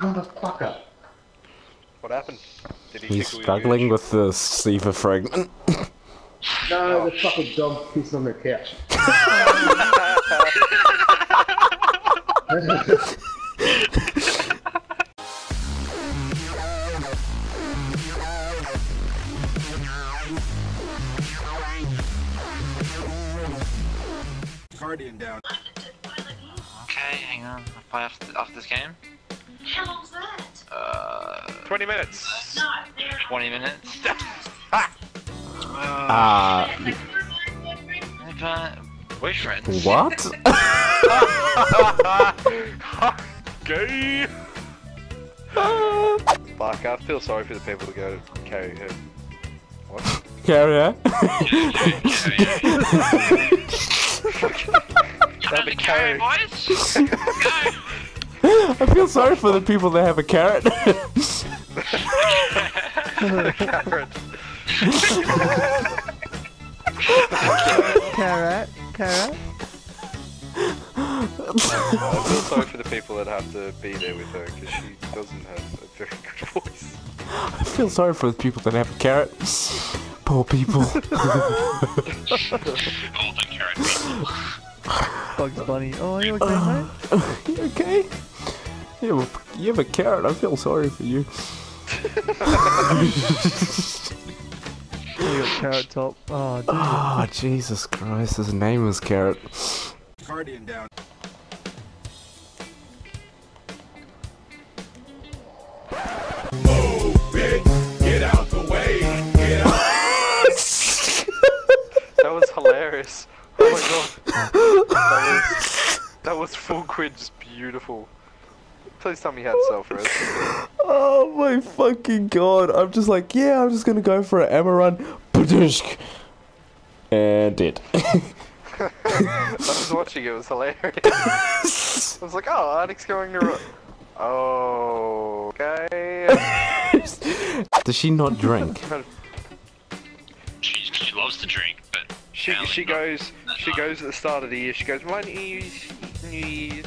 Motherfucker. What happened? Did he He's struggling with the Siva fragment. No, the fucking dog pissed on the couch. Guardian down. Okay, hang on. I'll play after, after this game. How long's that? Uh, 20 minutes. No, they're 20 minutes. Ah, Uh, boyfriend. what? Gay. Fuck, I feel sorry for the people that go carry her. What? Carry on. That'd be carry. boys. I feel sorry for the people that have a carrot. Carrot. Carrot, carrot. I feel sorry for the people that have to be there with her because she doesn't have a very good voice. I feel sorry for the people that have a carrot. Poor people. Bugs Bunny. Oh, are you okay, mate? you okay? You have, a, you have a carrot. I feel sorry for you. Oh, you got carrot top. Oh. Oh, Jesus Christ. His name is Carrot. Guardian down. That was hilarious. Oh my god. That was, that was full quid, just beautiful. Please tell me you had self-res. Oh my fucking god. I'm just like, yeah, I'm just gonna go for an Emma run. Badooshk. And did. I was watching it, it was hilarious. I was like, oh, Alex going to run. Oh, okay. Does she not drink? She, she loves to drink, but She she goes she goes at the start of the year. She goes my New Year's New Year's.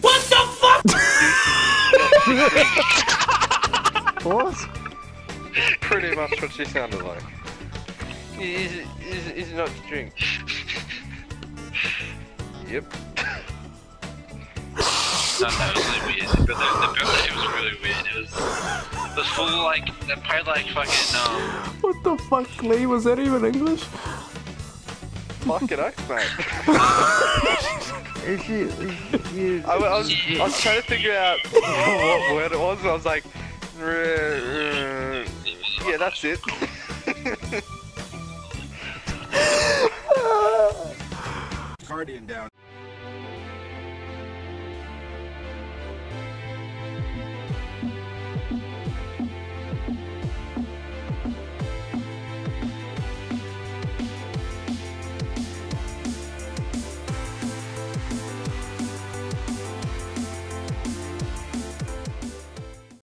What the fuck? What? Pretty much what she sounded like. Is it is it- is it not to drink? Yep. No, that was really weird. The, the, the birthday was really weird. It was, it was full like, they played like fucking, um, What the fuck, Lee? Was that even English? Fucking oath, mate. Is she? Is she I, wa- I was I was trying to figure out what word it was. And I was like, yeah, that's it. Guardian down.